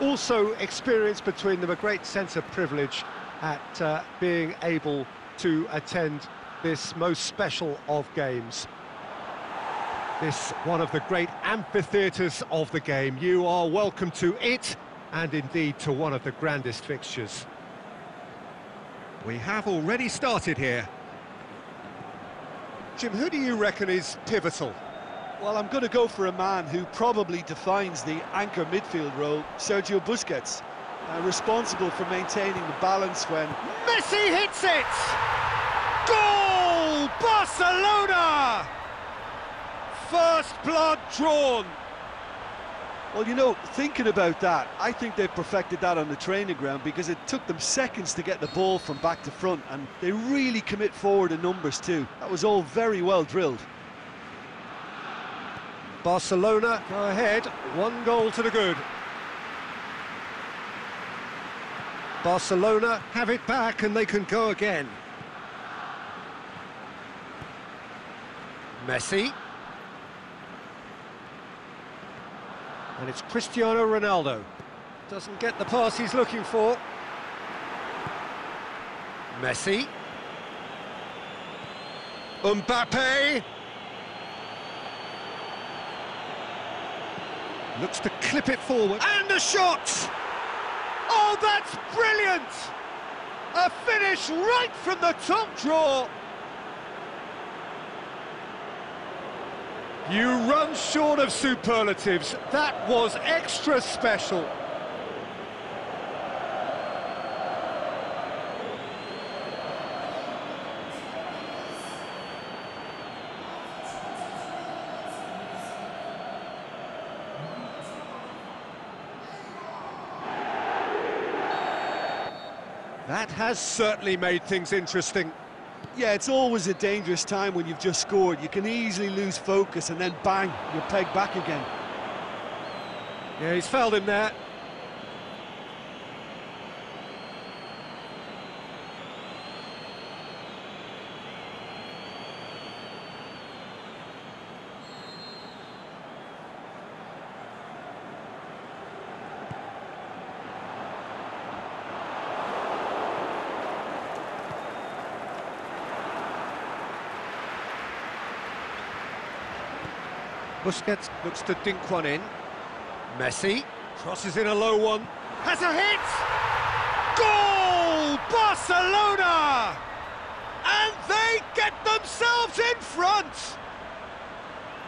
also experience between them a great sense of privilege at uh, being able to attend this most special of games. This one of the great amphitheatres of the game. You are welcome to it and indeed to one of the grandest fixtures. We have already started here. Jim, who do you reckon is pivotal? Well, I'm going to go for a man who probably defines the anchor midfield role, Sergio Busquets, uh, responsible for maintaining the balance when... Messi hits it! Goal! Barcelona! First blood drawn. Well, you know, thinking about that, I think they perfected that on the training ground because it took them seconds to get the ball from back to front, and they really commit forward in numbers too. That was all very well drilled. Barcelona go ahead, one goal to the good. Barcelona have it back and they can go again. Messi. And it's Cristiano Ronaldo. Doesn't get the pass he's looking for. Messi. Mbappe. Looks to clip it forward. And a shot! Oh, that's brilliant! A finish right from the top draw. You run short of superlatives. That was extra special. That has certainly made things interesting. Yeah, it's always a dangerous time when you've just scored. You can easily lose focus and then bang, you're pegged back again. Yeah, he's fouled him there. Busquets looks to dink one in. Messi crosses in a low one. Has a hit! Goal! Barcelona! And they get themselves in front!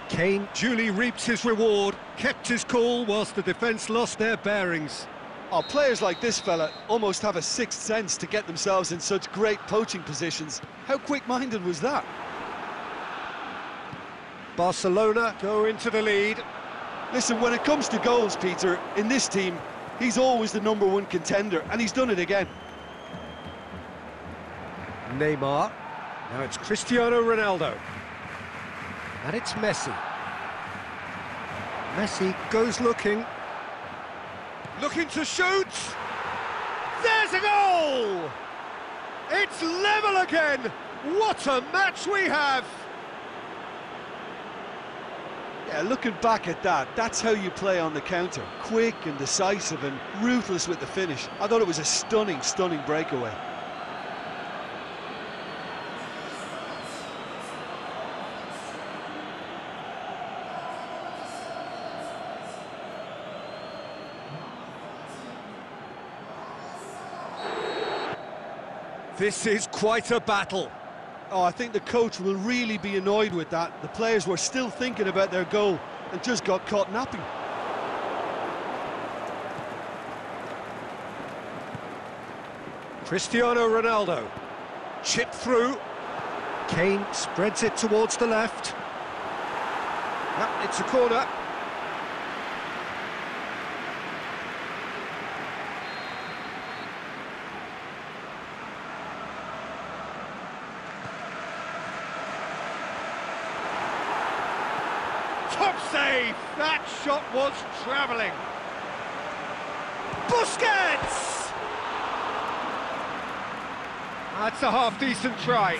Kane duly reaps his reward, kept his cool whilst the defence lost their bearings. Oh, players like this fella almost have a sixth sense to get themselves in such great poaching positions. How quick-minded was that? Barcelona go into the lead. Listen, when it comes to goals, Peter, in this team, he's always the number one contender, and he's done it again. Neymar. Now it's Cristiano Ronaldo. And it's Messi. Messi goes looking. Looking to shoot. There's a goal! It's level again! What a match we have! Yeah, looking back at that, that's how you play on the counter. Quick and decisive and ruthless with the finish. I thought it was a stunning, stunning breakaway. This is quite a battle. Oh, I think the coach will really be annoyed with that. The players were still thinking about their goal and just got caught napping. Cristiano Ronaldo. Chip through. Kane spreads it towards the left. Yep, it's a corner. Save! That shot was travelling. Busquets! That's a half-decent try.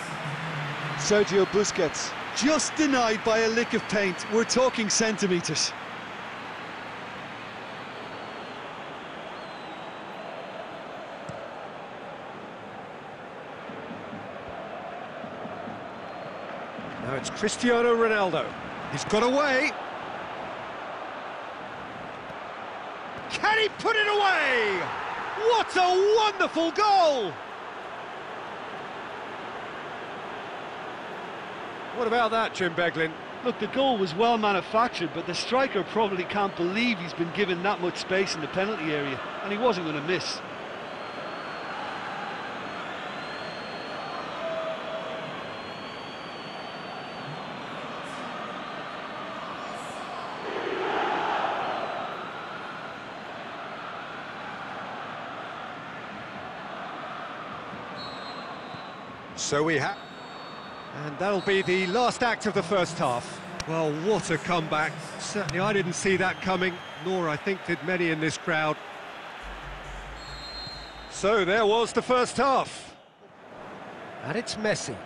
Sergio Busquets, just denied by a lick of paint. We're talking centimetres. Now it's Cristiano Ronaldo. He's got away. Can he put it away? What a wonderful goal! What about that, Jim Beglin? Look, the goal was well manufactured, but the striker probably can't believe he's been given that much space in the penalty area, and he wasn't going to miss. So we have... And that'll be the last act of the first half. Well, what a comeback. Certainly I didn't see that coming, nor I think did many in this crowd. So there was the first half. And it's Messi.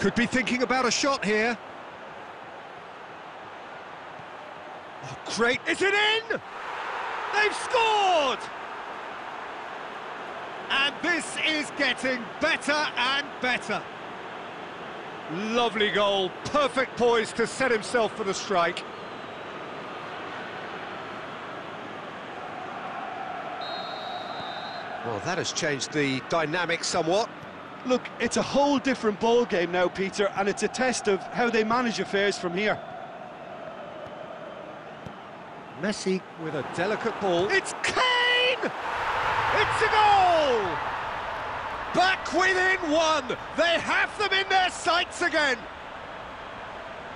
Could be thinking about a shot here. Oh, great. Is it in? They've scored! And this is getting better and better. Lovely goal, perfect poise to set himself for the strike. Well, that has changed the dynamic somewhat. Look, it's a whole different ball game now, Peter, and it's a test of how they manage affairs from here. Messi with a delicate ball. It's Kane! It's a goal! Back within one! They have them in their sights again!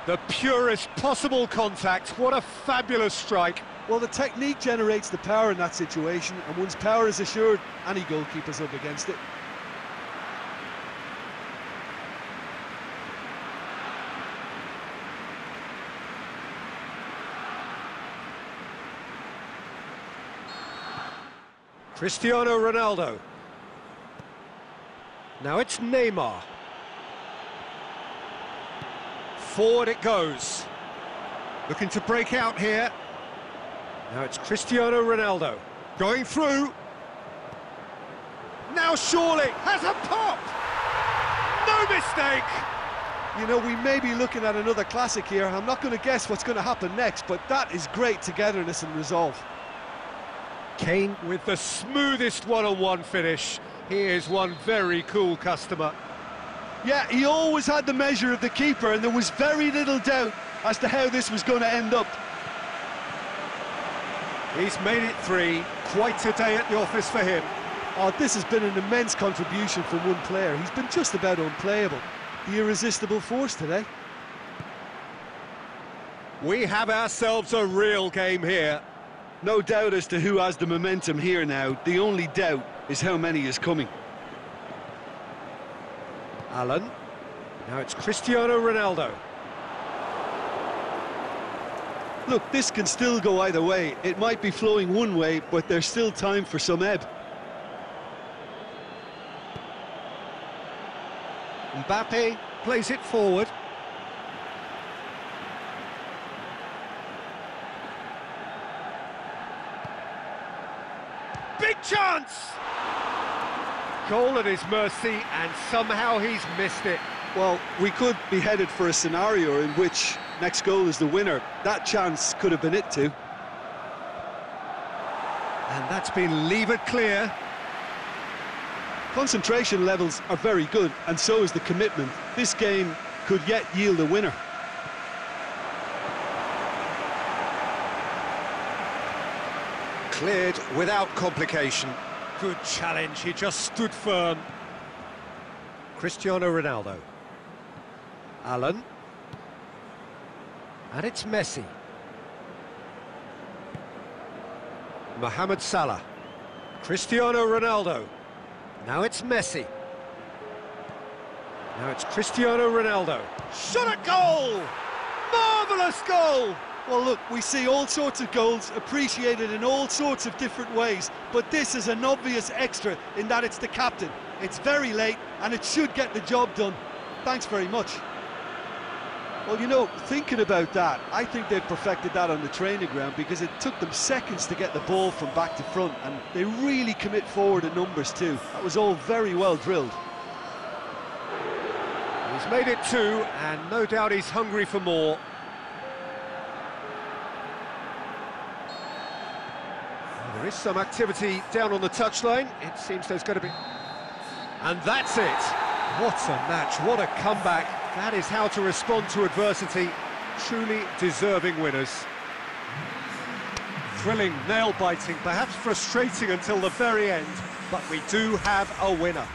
The purest possible contact. What a fabulous strike. Well, the technique generates the power in that situation, and once power is assured, any goalkeeper's up against it. Cristiano Ronaldo. Now it's Neymar. Forward it goes. Looking to break out here. Now it's Cristiano Ronaldo. Going through. Now surely has a pop! No mistake! You know, we may be looking at another classic here. I'm not going to guess what's going to happen next, but that is great togetherness and resolve. Kane with the smoothest one-on-one -on -one finish. He is one very cool customer. Yeah, he always had the measure of the keeper, and there was very little doubt as to how this was going to end up. He's made it three. Quite a day at the office for him. Oh, this has been an immense contribution from one player. He's been just about unplayable. The irresistible force today. We have ourselves a real game here. No doubt as to who has the momentum here now. The only doubt is how many is coming. Allen. Now it's Cristiano Ronaldo. Look, this can still go either way. It might be flowing one way, but there's still time for some ebb. Mbappe plays it forward. Big chance! Goal at his mercy, and somehow he's missed it. Well, we could be headed for a scenario in which next goal is the winner. That chance could have been it too. And that's been levered clear. Concentration levels are very good, and so is the commitment. This game could yet yield a winner. Cleared without complication. Good challenge, he just stood firm. Cristiano Ronaldo. Allen. And it's Messi. Mohamed Salah. Cristiano Ronaldo. Now it's Messi. Now it's Cristiano Ronaldo. Shot a goal! Marvellous goal! Well, look, we see all sorts of goals appreciated in all sorts of different ways, but this is an obvious extra in that it's the captain. It's very late, and it should get the job done. Thanks very much. Well, you know, thinking about that, I think they've perfected that on the training ground because it took them seconds to get the ball from back to front, and they really commit forward in numbers too. That was all very well drilled. He's made it two, and no doubt he's hungry for more. Well, there is some activity down on the touchline. It seems there's going to be... And that's it! What a match, what a comeback. That is how to respond to adversity. Truly deserving winners. Thrilling, nail-biting, perhaps frustrating until the very end, but we do have a winner.